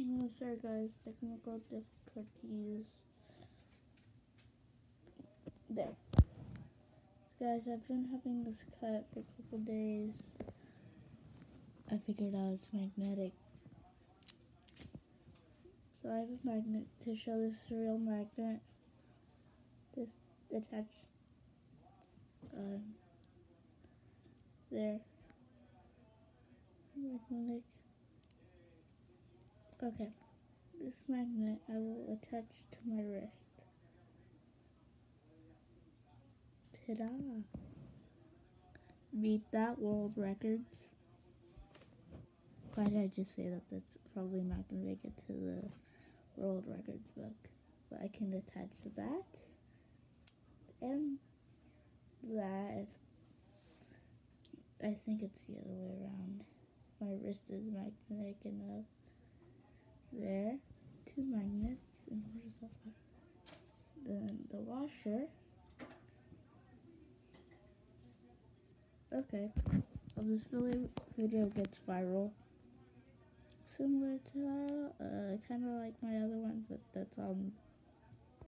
Oh, sorry guys, technical difficulties. There. Guys, I've been having this cut for a couple days. I figured out it's magnetic. So I have a magnet to show this real magnet. Just attached uh, there. Magnetic. Okay. This magnet I will attach to my wrist. Ta-da! Beat that world records. Why did I just say that? That's probably not going to make it to the world records book. But I can attach that and that. I think it's the other way around. My wrist is magnetic enough. There, two magnets, and where's the Then the washer. Okay, well, this video gets viral. Similar to, uh, kind of like my other one, but that's on